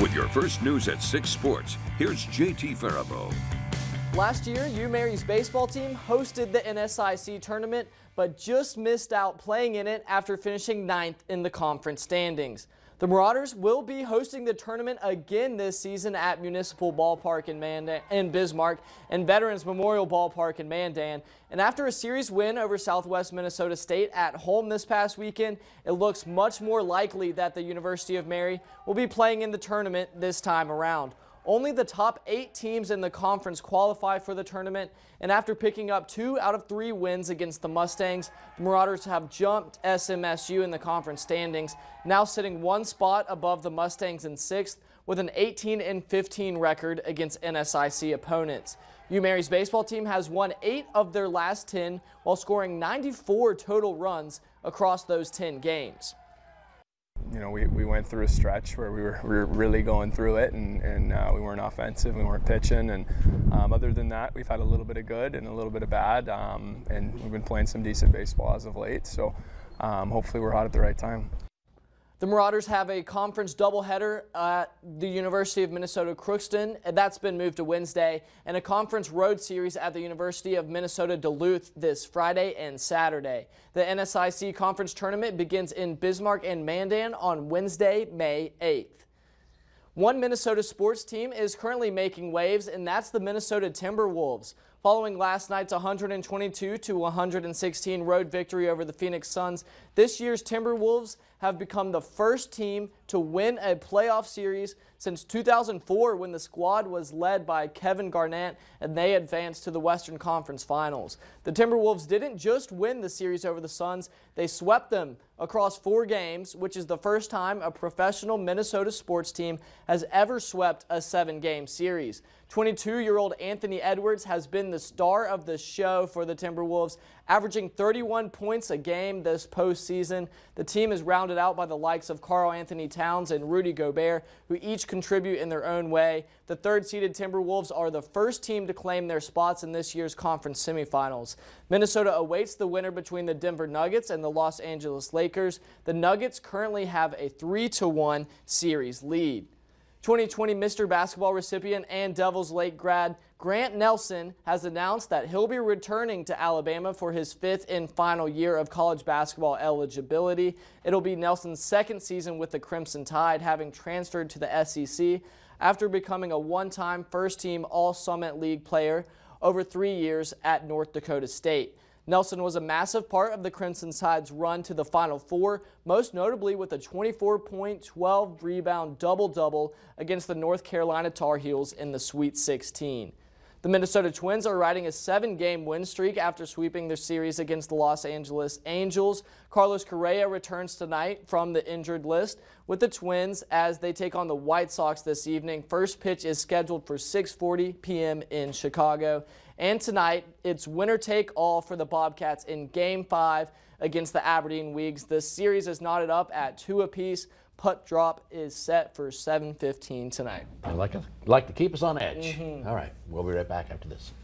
With your first news at 6 Sports, here's JT Faribault. Last year, U Mary's baseball team hosted the NSIC tournament, but just missed out playing in it after finishing ninth in the conference standings. The Marauders will be hosting the tournament again this season at Municipal Ballpark in, Mandan in Bismarck and Veterans Memorial Ballpark in Mandan. And after a series win over Southwest Minnesota State at home this past weekend, it looks much more likely that the University of Mary will be playing in the tournament this time around. Only the top eight teams in the conference qualify for the tournament, and after picking up two out of three wins against the Mustangs, the Marauders have jumped SMSU in the conference standings, now sitting one spot above the Mustangs in sixth with an 18 and 15 record against NSIC opponents. U Mary's baseball team has won eight of their last 10 while scoring 94 total runs across those 10 games you know, we, we went through a stretch where we were, we were really going through it and, and uh, we weren't offensive, we weren't pitching. And um, other than that, we've had a little bit of good and a little bit of bad. Um, and we've been playing some decent baseball as of late. So um, hopefully we're hot at the right time. The Marauders have a conference doubleheader at the University of Minnesota Crookston. That's been moved to Wednesday, and a conference road series at the University of Minnesota Duluth this Friday and Saturday. The NSIC conference tournament begins in Bismarck and Mandan on Wednesday, May 8th. One Minnesota sports team is currently making waves, and that's the Minnesota Timberwolves. Following last night's 122 to 116 road victory over the Phoenix Suns, this year's Timberwolves have become the first team to win a playoff series since 2004 when the squad was led by Kevin Garnett and they advanced to the Western Conference Finals. The Timberwolves didn't just win the series over the Suns, they swept them across four games, which is the first time a professional Minnesota sports team has ever swept a seven-game series. 22-year-old Anthony Edwards has been the star of the show for the Timberwolves, averaging 31 points a game this postseason. The team is rounded out by the likes of Karl-Anthony Towns and Rudy Gobert, who each contribute in their own way. The third-seeded Timberwolves are the first team to claim their spots in this year's conference semifinals. Minnesota awaits the winner between the Denver Nuggets and the Los Angeles Lakers. The Nuggets currently have a 3 to 1 series lead. 2020 Mr. Basketball recipient and Devils Lake grad Grant Nelson has announced that he'll be returning to Alabama for his fifth and final year of college basketball eligibility. It'll be Nelson's second season with the Crimson Tide, having transferred to the SEC after becoming a one-time first-team All-Summit League player over three years at North Dakota State. Nelson was a massive part of the Crimson Tide's run to the Final Four, most notably with a 24-point, 12-rebound double-double against the North Carolina Tar Heels in the Sweet 16. The Minnesota Twins are riding a seven-game win streak after sweeping their series against the Los Angeles Angels. Carlos Correa returns tonight from the injured list with the Twins as they take on the White Sox this evening. First pitch is scheduled for 6.40 p.m. in Chicago. And tonight, it's winner take all for the Bobcats in Game 5 against the Aberdeen Wings. The series is knotted up at two apiece. Puck drop is set for 7:15 tonight. I like to, like to keep us on edge. Mm -hmm. All right, we'll be right back after this.